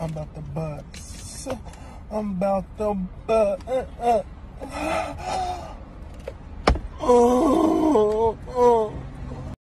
I'm about to bust. I'm about to bust.